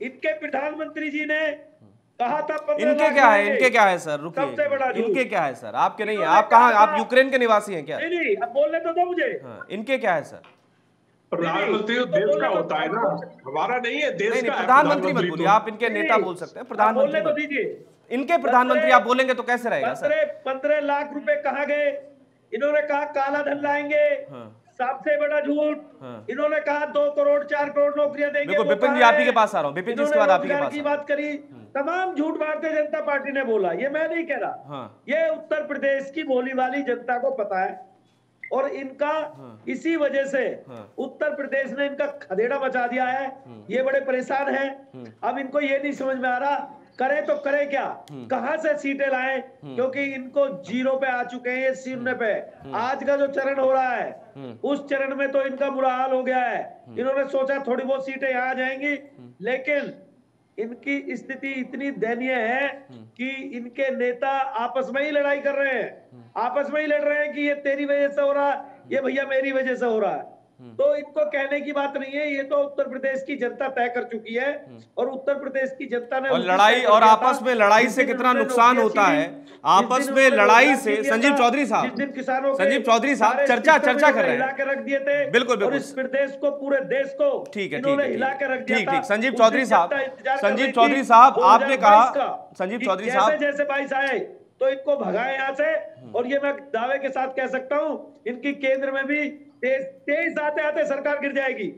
इनके प्रधानमंत्री जी ने कहा था इनके क्या है? इनके क्या है सर? रुकिए। सबसे बड़ा इनके क्या है सर? आपके नहीं है। आप कहा आप यूक्रेन के निवासी हैं क्या? नहीं नहीं अब बोलने तो दो मुझे। हाँ इनके क्या है सर? प्रधानमंत्री तो देश का होता है ना। हमारा नहीं है देश का प्रधानमंत्री मत। बोलिए। आप इनके नेता बोल सकते हैं। प्रधानमंत्री तो दीजिए। इनके प्रधानमंत्री आप बोलेंगे तो कैसे रहेगा सर? पंद्रह पंद्रह लाख रुपए कहा गए? इन्होंने कहा काला धन लाएँगे। हाँ। सबसे बड़ा झूठ हाँ। इन्होंने कहा दो करोड़ चार करोड़ नौकरियाँ देंगे विपिन जी, आप ही के पास आ रहा हूँ। विपिन जी, इसके बाद आप ही के पास की बात करी तमाम झूठ भारतीय जनता पार्टी ने बोला ये मैं नहीं कह रहा हाँ ये उत्तर प्रदेश की बोली वाली जनता को पता है और इनका हाँ। इसी वजह से हाँ। उत्तर प्रदेश ने इनका खदेड़ा मचा दिया है ये बड़े परेशान हैं अब इनको ये नहीं समझ में आ रहा करे तो करे क्या? कहाँ से सीटें लाएँ? क्योंकि इनको ज़ीरो पे आ चुके हैं ये शून्य पे। आज का जो चरण हो रहा है उस चरण में तो इनका बुरा हाल हो गया है। इन्होंने सोचा थोड़ी बहुत सीटें यहाँ आ जाएँगी लेकिन इनकी स्थिति इतनी दयनीय है कि इनके नेता आपस में ही लड़ाई कर रहे हैं। आपस में ही लड़ रहे हैं कि ये तेरी वजह से हो रहा है ये भैया मेरी वजह से हो रहा है। तो इनको कहने की बात नहीं है ये तो उत्तर प्रदेश की जनता तय कर चुकी है और उत्तर प्रदेश की जनता ने और लड़ाई और आपस में लड़ाई से कितना नुकसान होता है आपस में लड़ाई से संजीव चौधरी जिस दिन किसानों संजीव चौधरी साहब चर्चा चर्चा कर। रहे हैं रख दिए थे बिल्कुल, बिल्कुल। इस प्रदेश को पूरे देश को ठीक है ठीक हिला के रख दिया ठीक ठीक। संजीव चौधरी साहब संजीव चौधरी साहब आपने कहा संजीव चौधरी साहब जैसे बाईस आए तो इनको भगाए यहाँ से। और ये मैं दावे के साथ कह सकता हूँ इनकी केंद्र में भी तेईस तेईस आते आते सरकार गिर जाएगी।